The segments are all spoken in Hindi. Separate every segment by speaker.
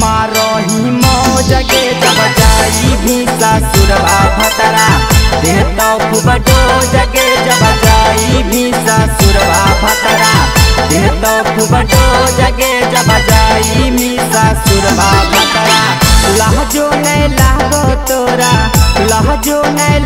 Speaker 1: मारो ही मौज गे जब जाई भी भतरा देतो खूब जगे जब जाई भी ससुरवा भतरा देतो खूब डोज गे जब जाई भी ससुरवा भतरा लहजो नहीं लागो तोरा, लहजो नहीं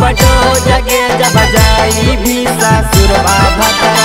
Speaker 1: देतो जगे जब जाई भी ससुर भतरा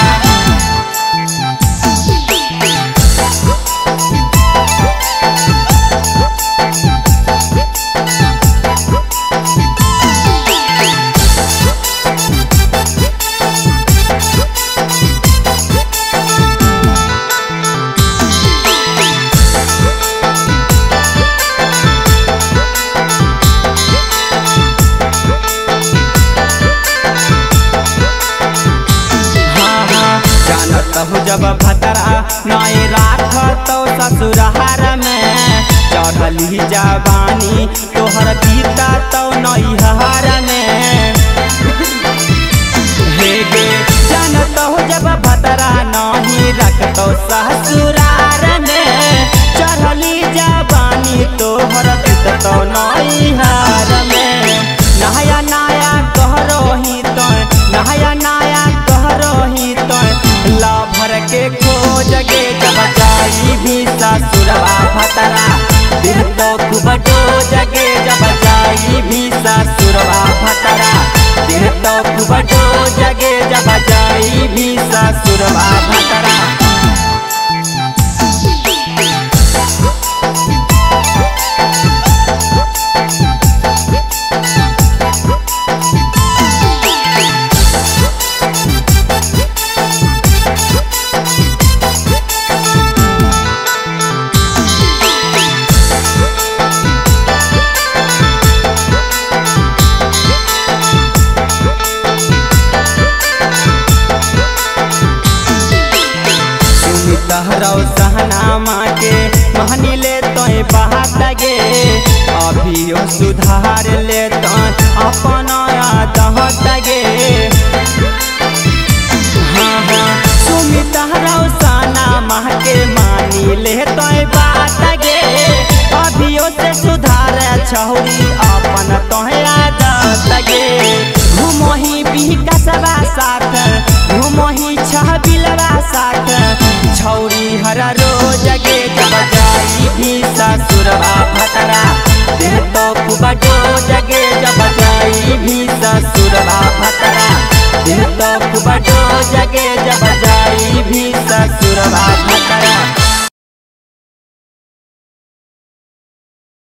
Speaker 1: जब भतरा नए राख तो ससुरहार में चढ़ली जवानी, तोहर गीता तो नैहर में। हे गे जानत हो जब भतरा नहीं रखतो ससुरार ससुरवा फतरा दिल तो खूब डोज गे जब जाई भी ससुरवा फतरा दिल तो खूब सहनामा के महनी ले तोय बात लगे। अभियो सुधार ले तो अपन दहत लगे। हाँ हाँ सुनी तहरौ सहनामा के मानी ले तोय बात लगे। अभियो से सुधार छौरी अपन तोहे तो जगे जब जाई भी ससुरवा डोज जब भी ससुरवा